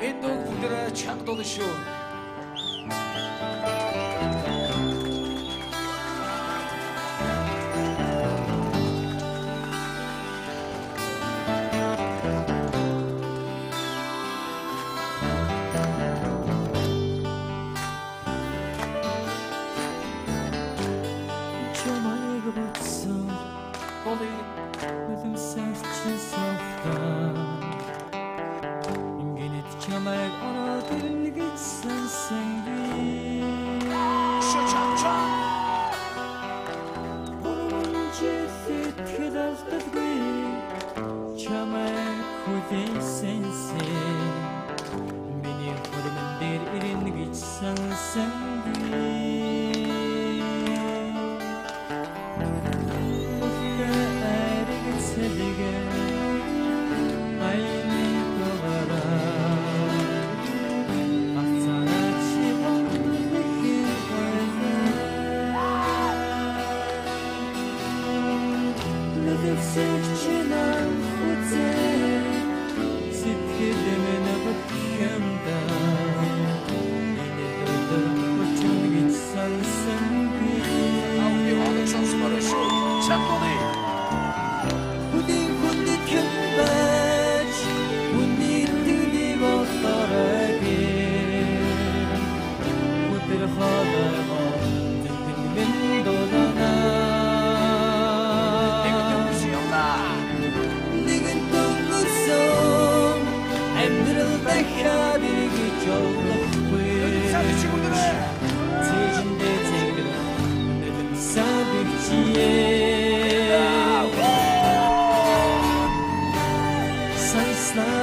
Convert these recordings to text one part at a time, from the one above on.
인도 군들의 창도드쇼 Миний хормон дээр ирнэ гэж сансан би Аудио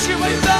一起为了。